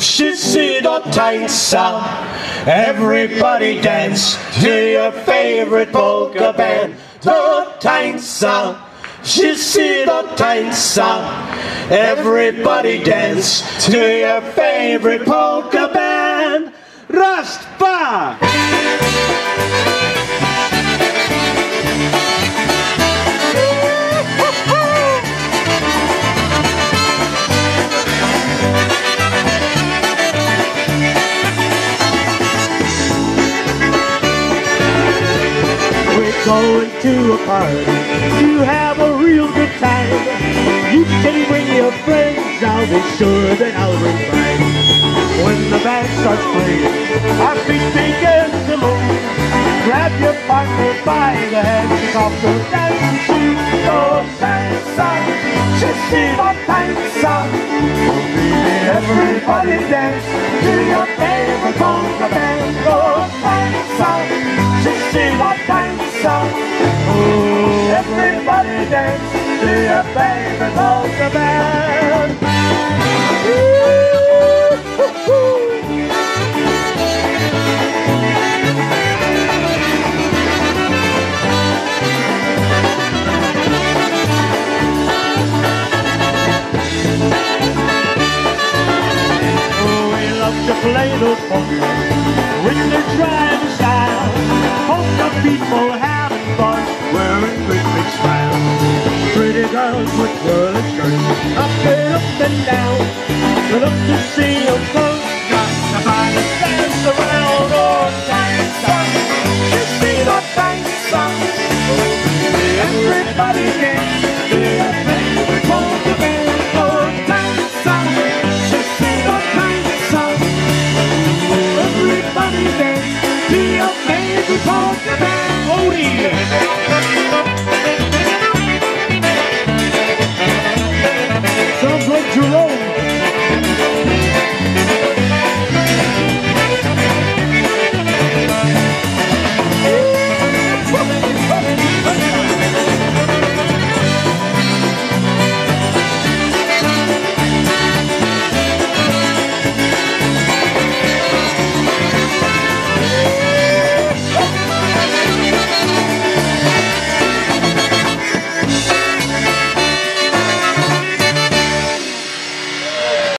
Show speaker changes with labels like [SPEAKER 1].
[SPEAKER 1] Shissy dot tainsa. Everybody dance to your favorite polka band. Dot tainsa. Shissy dot tainsa. Everybody dance to your favorite polka band. Rastpa!
[SPEAKER 2] Going to a party to have a real good time. You can bring your friends, I'll be sure that I'll bring mine. When the band starts playing, our feet begin to move. Grab your partner by the hand, kick off those dancing shoes. Go dance on, just see what dance on. Everybody dance to your dance to your favorite polka band. Oh, to play those polkas with their drive style. Polka people having girl a skirt. Up and up and down, but up to see your clothes drop. Now by the dance around or all times, you see the dance song. Everybody dance.